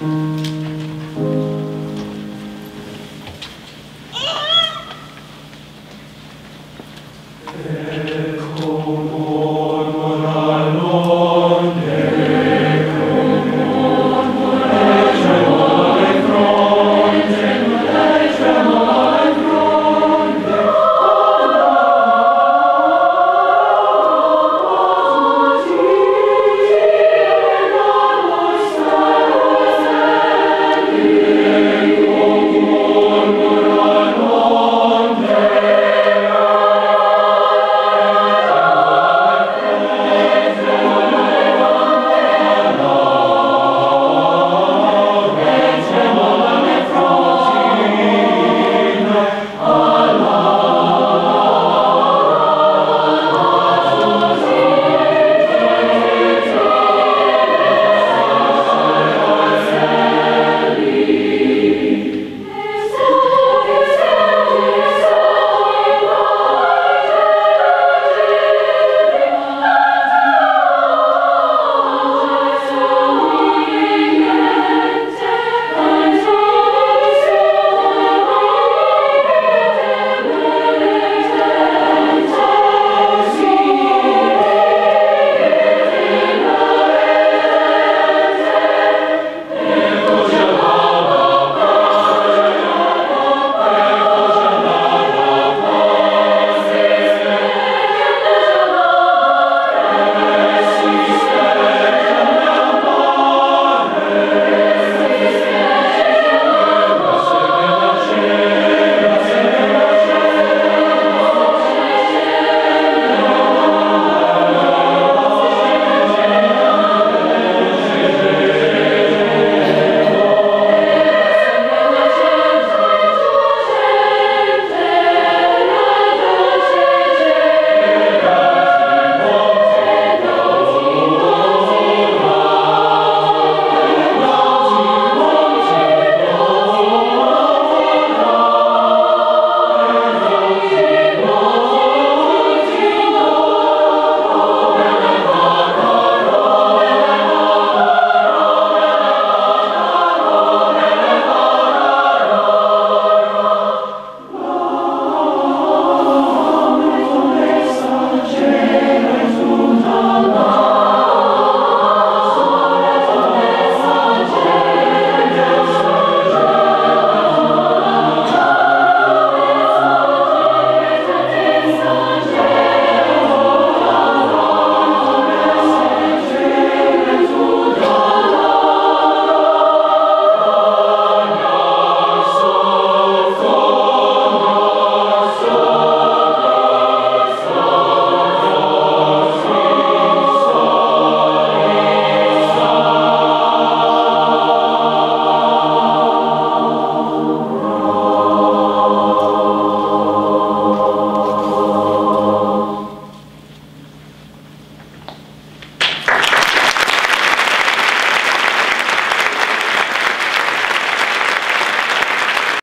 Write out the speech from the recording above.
Yeah.